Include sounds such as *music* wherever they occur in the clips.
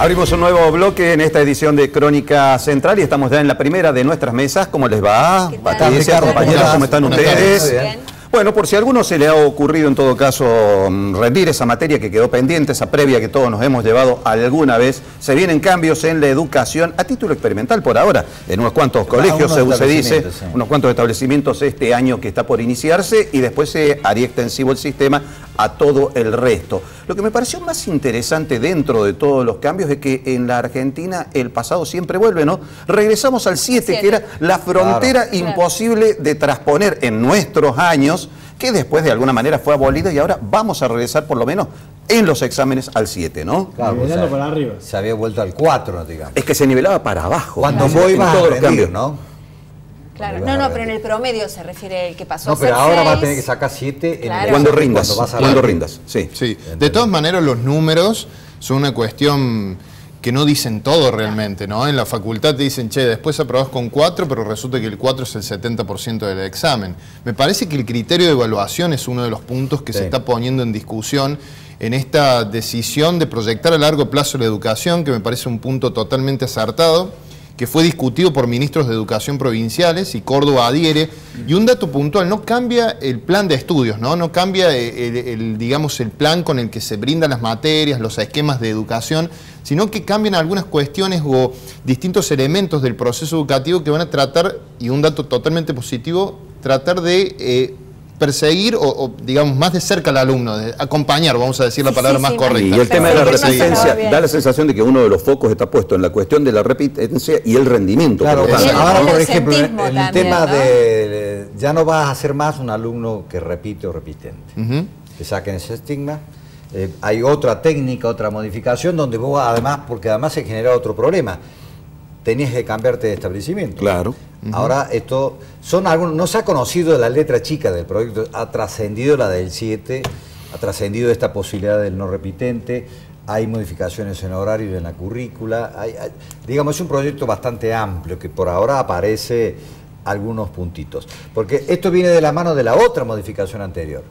Abrimos un nuevo bloque en esta edición de Crónica Central y estamos ya en la primera de nuestras mesas. ¿Cómo les va? Patricia, compañeras, ¿cómo están ustedes? Bueno, por si a alguno se le ha ocurrido en todo caso mm, rendir esa materia que quedó pendiente, esa previa que todos nos hemos llevado alguna vez, se vienen cambios en la educación a título experimental por ahora, en unos cuantos colegios, según se dice, unos cuantos establecimientos este año que está por iniciarse y después se haría extensivo el sistema a todo el resto. Lo que me pareció más interesante dentro de todos los cambios es que en la Argentina el pasado siempre vuelve, ¿no? Regresamos al 7, que era la frontera imposible de transponer en nuestros años, que después de alguna manera fue abolida y ahora vamos a regresar por lo menos en los exámenes al 7, ¿no? Claro, para arriba. Se había vuelto al 4, digamos. Es que se nivelaba para abajo. Cuando voy más todos los cambios, ¿no? Claro, no, no, pero en el promedio se refiere el que pasó. No, pero ahora va a tener que sacar 7 cuando rindas. Cuando, rindas, sí. sí. De todas maneras, los números son una cuestión que no dicen todo realmente, ¿no? En la facultad te dicen, che, después aprobás con 4, pero resulta que el 4 es el 70% del examen. Me parece que el criterio de evaluación es uno de los puntos que se está poniendo en discusión en esta decisión de proyectar a largo plazo la educación, que me parece un punto totalmente acertado que fue discutido por ministros de educación provinciales y Córdoba adhiere. Y un dato puntual, no cambia el plan de estudios, no, no cambia el, digamos, el plan con el que se brindan las materias, los esquemas de educación, sino que cambian algunas cuestiones o distintos elementos del proceso educativo que van a tratar, y un dato totalmente positivo, tratar de... Eh, perseguir o, digamos, más de cerca al alumno, de acompañar, vamos a decir la palabra más correcta. Y el tema de la repitencia da la sensación de que uno de los focos está puesto en la cuestión de la repitencia y el rendimiento. Claro, ahora por ejemplo, en el tema de, ya no vas a ser más un alumno que repite o repitente. Que saquen ese estigma. Eh, hay otra técnica, otra modificación donde vos además, porque además se genera otro problema tenías que cambiarte de establecimiento. Claro. Ahora esto, son algunos, no se ha conocido la letra chica del proyecto, ha trascendido la del 7, ha trascendido esta posibilidad del no repitente, hay modificaciones en horario y en la currícula, digamos, es un proyecto bastante amplio que por ahora aparece algunos puntitos. Porque esto viene de la mano de la otra modificación anterior,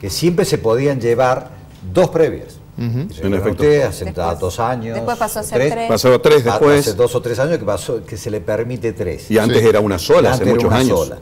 que siempre se podían llevar dos previas. En efecto. hace dos años. Después pasó a ser tres. Pasó tres después. Hace dos o tres años que pasó que se le permite tres. Y antes era una sola, hace muchos años. Sola.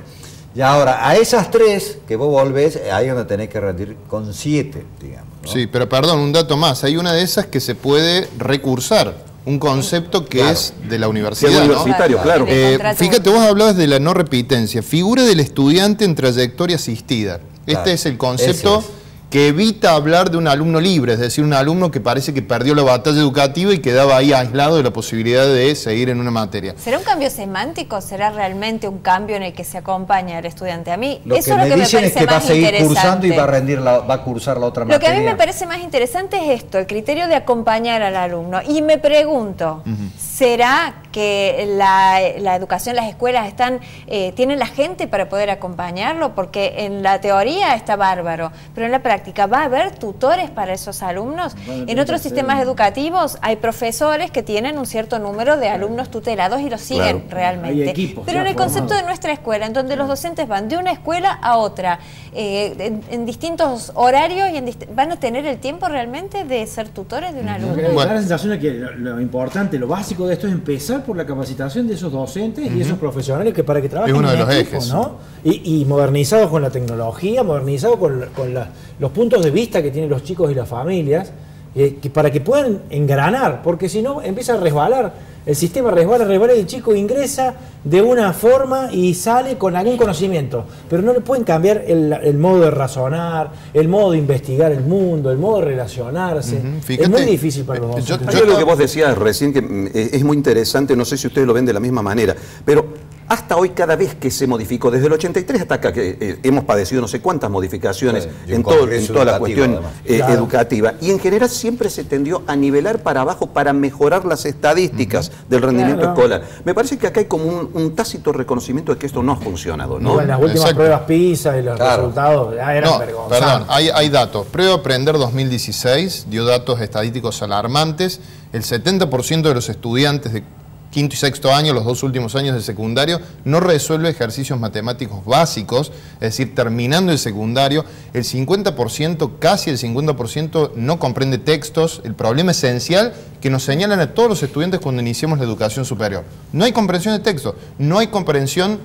Y ahora, a esas tres que vos volvés, ahí es donde tenés que rendir con siete, digamos. Sí, pero perdón, un dato más. Hay una de esas que se puede recursar. Un concepto que es de la universidad. universitario, claro. Eh, fíjate, vos hablabas de la no repitencia. Figura del estudiante en trayectoria asistida. Este es el concepto que evita hablar de un alumno libre, es decir, un alumno que parece que perdió la batalla educativa y quedaba ahí aislado de la posibilidad de seguir en una materia. ¿Será un cambio semántico? ¿Será realmente un cambio en el que se acompaña al estudiante? A mí lo eso que es lo que me parece es que va a seguir cursando y va a, rendir va a cursar la otra materia. Lo que a mí me parece más interesante es esto, el criterio de acompañar al alumno. Y me pregunto, ¿será que la, educación, las escuelas están eh, tienen la gente para poder acompañarlo? Porque en la teoría está bárbaro, pero en la práctica ¿Va a haber tutores para esos alumnos? en otros sistemas educativos hay profesores que tienen un cierto número de alumnos tutelados y los siguen realmente. Pero en el concepto de nuestra escuela, en donde los docentes van de una escuela a otra, eh, en, distintos horarios, y ¿van a tener el tiempo realmente de ser tutores de un alumno? Bueno. la sensación de que lo, importante, lo básico de esto es empezar por la capacitación de esos docentes y esos profesionales que para que trabajen uno de los ejes. ¿no? Y, modernizados con la tecnología, modernizados con, con los puntos de vista que tienen los chicos y las familias, eh, que para que puedan engranar, porque si no empieza a resbalar, el sistema resbala, resbala y el chico ingresa de una forma y sale con algún conocimiento, pero no le pueden cambiar el, modo de razonar, el modo de investigar el mundo, el modo de relacionarse. es muy difícil para los docentes. Yo, yo, lo que vos decías recién, que mm, es muy interesante, no sé si ustedes lo ven de la misma manera, pero hasta hoy cada vez que se modificó, desde el 83 hasta acá, que eh, hemos padecido no sé cuántas modificaciones en, todo, en toda la cuestión eh, educativa, y en general siempre se tendió a nivelar para abajo para mejorar las estadísticas del rendimiento escolar. Me parece que acá hay como un, tácito reconocimiento de que esto no ha funcionado. ¿no? las últimas pruebas PISA y los resultados eran no, Perdón, hay, hay datos. Prueba Aprender 2016 dio datos estadísticos alarmantes. El 70% de los estudiantes de quinto y sexto año, los dos últimos años de secundario, no resuelve ejercicios matemáticos básicos, es decir, terminando el secundario, el 50%, casi el 50% no comprende textos, el problema esencial que nos señalan a todos los estudiantes cuando iniciamos la educación superior. No hay comprensión de texto, no hay comprensión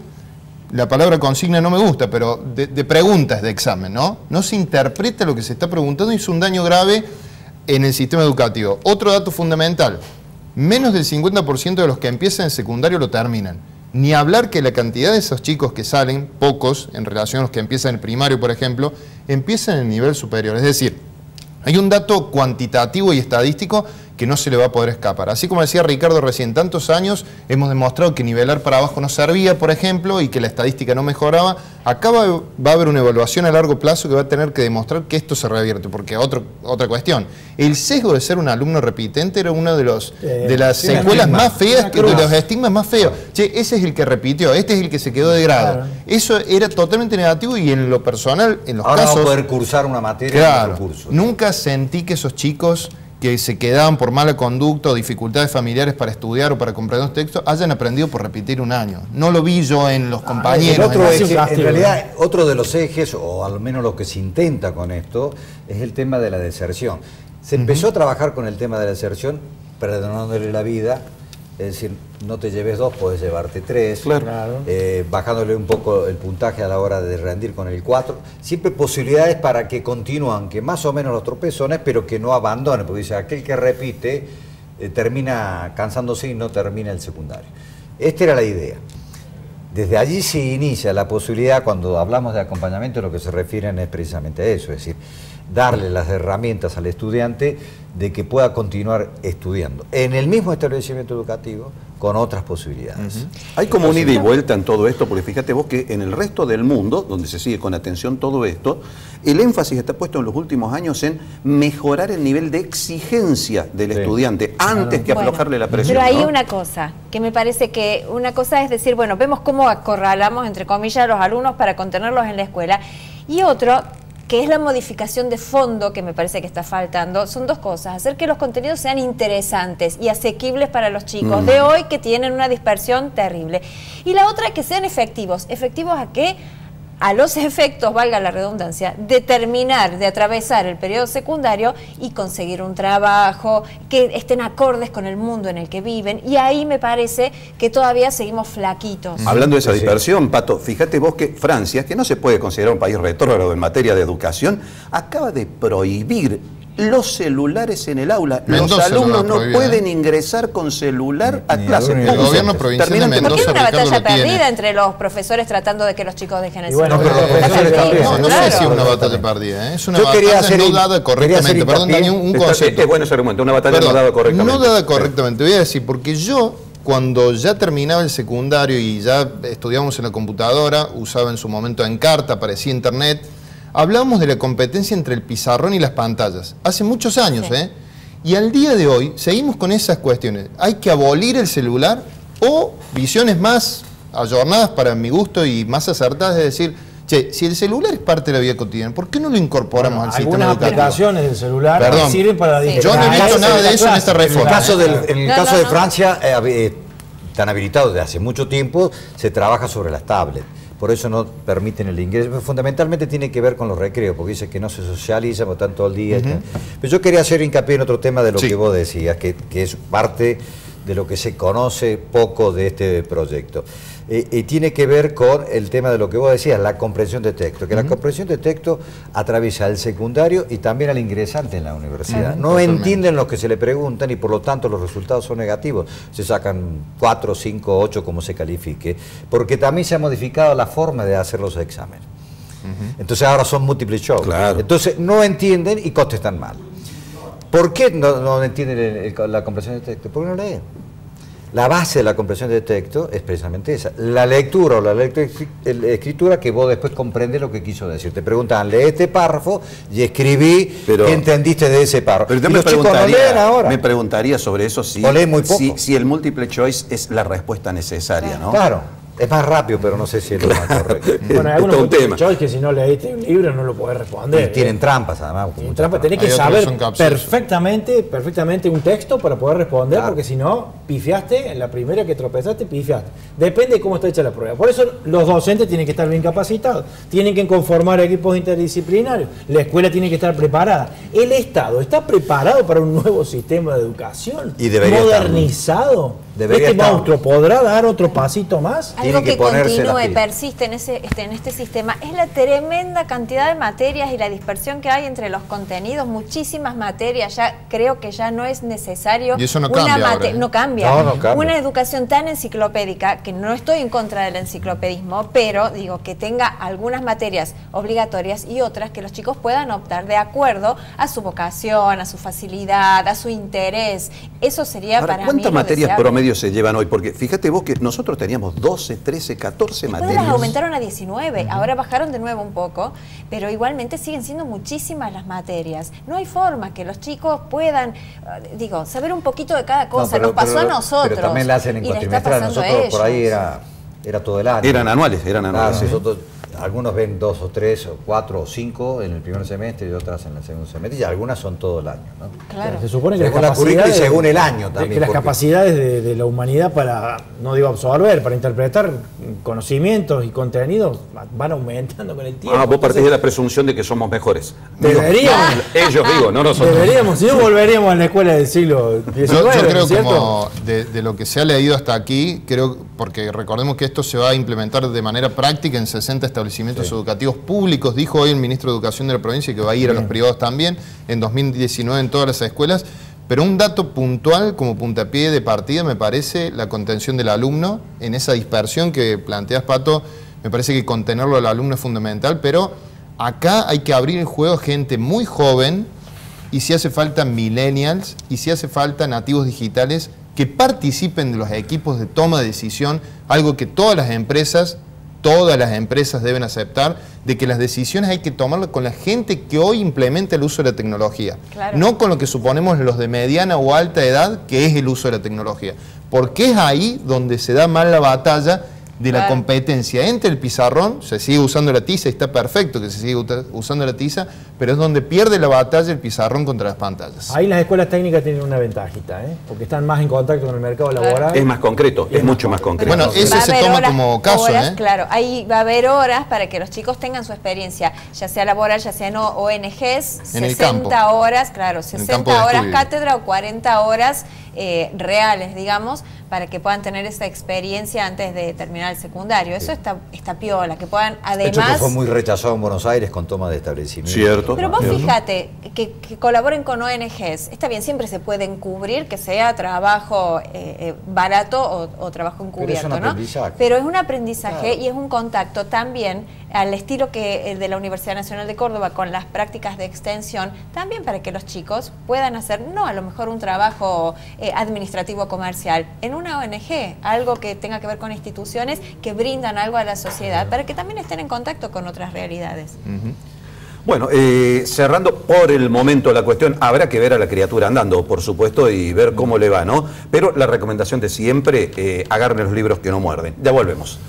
la palabra consigna no me gusta, pero de, de, preguntas de examen, ¿no? No se interpreta lo que se está preguntando y es un daño grave en el sistema educativo. Otro dato fundamental, menos del 50% de los que empiezan en secundario lo terminan. Ni hablar que la cantidad de esos chicos que salen, pocos en relación a los que empiezan en primario, por ejemplo, empiezan en el nivel superior. Es decir, hay un dato cuantitativo y estadístico que no se le va a poder escapar. Así como decía Ricardo recién, tantos años hemos demostrado que nivelar para abajo no servía, por ejemplo, y que la estadística no mejoraba. Acá va, a haber una evaluación a largo plazo que va a tener que demostrar que esto se revierte, porque otro, otra cuestión, el sesgo de ser un alumno repitente era una de, los, eh, de las secuelas más feas, de los estigmas más feos. Che, ese es el que repitió, este es el que se quedó de grado. Eso era totalmente negativo y en lo personal, en los Ahora casos... a poder cursar una materia claro, en curso. Nunca sentí que esos chicos que se quedaban por mala conducta o dificultades familiares para estudiar o para comprender los textos, hayan aprendido por repetir un año. No lo vi yo en los ah, compañeros. otro en realidad, otro de los ejes, o al menos lo que se intenta con esto, es el tema de la deserción. Se empezó a trabajar con el tema de la deserción, perdonándole la vida es decir, no te lleves dos, puedes llevarte tres, claro. Eh, bajándole un poco el puntaje a la hora de rendir con el cuatro. Siempre posibilidades para que continúen, que más o menos los tropezones, pero que no abandonen, porque dice, aquel que repite eh, termina cansándose y no termina el secundario. Esta era la idea. Desde allí se inicia la posibilidad, cuando hablamos de acompañamiento, lo que se refieren es precisamente a eso, es decir, darle las herramientas al estudiante de que pueda continuar estudiando. En el mismo establecimiento educativo con otras posibilidades. Hay como un ida y vuelta en todo esto, porque fíjate vos que en el resto del mundo, donde se sigue con atención todo esto, el énfasis está puesto en los últimos años en mejorar el nivel de exigencia del estudiante antes que aflojarle la presión. Pero hay una cosa, que me parece que una cosa es decir, bueno, vemos cómo acorralamos, entre comillas, a los alumnos para contenerlos en la escuela, y otro, que es la modificación de fondo que me parece que está faltando, son dos cosas. Hacer que los contenidos sean interesantes y asequibles para los chicos mm. de hoy que tienen una dispersión terrible. Y la otra, que sean efectivos. ¿Efectivos a qué? A los efectos, valga la redundancia, de terminar de atravesar el periodo secundario y conseguir un trabajo, que estén acordes con el mundo en el que viven. Y ahí me parece que todavía seguimos flaquitos. Hablando de esa dispersión, Pato, fíjate vos que Francia, que no se puede considerar un país retrógrado en materia de educación, acaba de prohibir los celulares en el aula. los alumnos no, pueden ingresar con celular a clase. El gobierno provincial de Mendoza, es una batalla perdida entre los profesores tratando de que los chicos dejen el celular. no, no, sé si es una batalla perdida. ¿eh? Es una batalla no dada correctamente. Perdón, Dani, un, concepto. Es bueno ese argumento, una batalla no dada correctamente. No dada correctamente. Voy a decir, porque yo cuando ya terminaba el secundario y ya estudiábamos en la computadora, usaba en su momento en carta, aparecía internet, Hablábamos de la competencia entre el pizarrón y las pantallas, hace muchos años, ¿eh? Y al día de hoy seguimos con esas cuestiones. Hay que abolir el celular o visiones más ayornadas para mi gusto y más acertadas, es decir, che, si el celular es parte de la vida cotidiana, ¿por qué no lo incorporamos al sistema educativo? Algunas aplicaciones del celular sirven para... Yo no he visto nada de eso en esta reforma. En el caso, en el caso de Francia, eh, eh, tan habilitado desde hace mucho tiempo, se trabaja sobre las tablets por eso no permiten el ingreso. Fundamentalmente tiene que ver con los recreos, porque dice que no se socializa, por tanto al día. Pero yo quería hacer hincapié en otro tema de lo que vos decías, que, que es parte de lo que se conoce poco de este proyecto. Eh, y tiene que ver con el tema de lo que vos decías, la comprensión de texto, que la comprensión de texto atraviesa al secundario y también al ingresante en la universidad. no entienden lo que se le preguntan y por lo tanto los resultados son negativos. Se sacan 4, 5, 8 como se califique, porque también se ha modificado la forma de hacer los exámenes. Entonces ahora son múltiples shows. Entonces no entienden y contestan mal. ¿Por qué no, entienden la comprensión de texto? Porque no leen. La base de la comprensión de texto es precisamente esa. La lectura o la escritura que vos después comprendes lo que quiso decir. Te preguntan, lee este párrafo y escribí qué entendiste de ese párrafo. Pero me, preguntaría, ahora. me preguntaría sobre eso si, muy si, el múltiple choice es la respuesta necesaria, ¿no? Claro. Es más rápido, pero no sé si es lo más correcto. *laughs* bueno, hay algunos tema. que si no leíste un libro no lo podés responder. Y tienen trampas, además. Tienen trampas. Tenés que saber perfectamente, perfectamente un texto para poder responder, porque si no, pifiaste, en la primera que tropezaste, pifiaste. Depende de cómo está hecha la prueba. Por eso los docentes tienen que estar bien capacitados, tienen que conformar equipos interdisciplinarios, la escuela tiene que estar preparada. El Estado está preparado para un nuevo sistema de educación, y modernizado. ¿Este monstruo podrá dar otro pasito más? Algo que, continúe, persiste en, ese, este, en este sistema es la tremenda cantidad de materias y la dispersión que hay entre los contenidos, muchísimas materias, ya creo que ya no es necesario y eso no cambia, ¿eh? no, cambia. una educación tan enciclopédica, que no estoy en contra del enciclopedismo, pero digo que tenga algunas materias obligatorias y otras que los chicos puedan optar de acuerdo a su vocación, a su facilidad, a su interés. Eso sería para ¿cuántas materias promedio se llevan hoy? Porque fíjate vos que nosotros teníamos 12, 13, 14 materias. las aumentaron a 19, ahora bajaron de nuevo un poco, pero igualmente siguen siendo muchísimas las materias. No hay forma que los chicos puedan, eh, digo, saber un poquito de cada cosa. Nos pasó a nosotros. Pero también la hacen en cuatrimestral. Nosotros por ahí era, era todo el año. Eran anuales, eran anuales. nosotros algunos ven dos o tres o cuatro o cinco en el primer semestre y otras en el segundo semestre y algunas son todo el año. ¿no? Claro. Se supone que según las capacidades, según el año también. Que las capacidades de, la humanidad para, no digo absorber, para interpretar conocimientos y contenidos van aumentando con el tiempo. Ah, vos partís de la presunción de que somos mejores. Deberíamos. ellos digo, no nosotros. Deberíamos, si no volveríamos a la escuela del siglo XIX. Yo, creo que como de, de lo que se ha leído hasta aquí, creo, porque recordemos que esto se va a implementar de manera práctica en 60 establecimientos establecimientos educativos públicos, dijo hoy el ministro de Educación de la provincia que va a ir a los privados también en 2019 en todas las escuelas. Pero un dato puntual como puntapié de partida me parece la contención del alumno en esa dispersión que planteas, Pato. Me parece que contenerlo al alumno es fundamental, pero acá hay que abrir el juego a gente muy joven y si hace falta millennials y si hace falta nativos digitales que participen de los equipos de toma de decisión, algo que todas las empresas todas las empresas deben aceptar de que las decisiones hay que tomarlas con la gente que hoy implementa el uso de la tecnología, no con lo que suponemos los de mediana o alta edad, que es el uso de la tecnología, porque es ahí donde se da mal la batalla de la competencia entre el pizarrón, se sigue usando la tiza y está perfecto que se siga usando la tiza, pero es donde pierde la batalla el pizarrón contra las pantallas. Ahí las escuelas técnicas tienen una ventajita, ¿eh? porque están más en contacto con el mercado laboral. Es más concreto, es, mucho más concreto. Bueno, eso se toma como caso. ¿eh? Claro, ahí va a haber horas para que los chicos tengan su experiencia, ya sea laboral, ya sea en ONGs, 60 horas, claro, 60 horas cátedra o 40 horas eh, reales, digamos, para que puedan tener esa experiencia antes de terminar el secundario. Eso está, está piola, que puedan además... que fue muy rechazado en Buenos Aires con toma de establecimiento. Cierto. Pero vos fíjate, que, colaboren con ONGs, está bien, siempre se puede encubrir que sea trabajo eh, eh, barato o, trabajo encubierto, Pero es un ¿no? Pero es un aprendizaje y es un contacto también al estilo que el de la Universidad Nacional de Córdoba con las prácticas de extensión, también para que los chicos puedan hacer, no a lo mejor un trabajo eh, administrativo comercial, en una ONG, algo que tenga que ver con instituciones que brindan algo a la sociedad, para que también estén en contacto con otras realidades. Bueno, eh, cerrando por el momento la cuestión, habrá que ver a la criatura andando, por supuesto, y ver cómo le va, ¿no? Pero la recomendación de siempre, eh, agarren los libros que no muerden. Ya volvemos.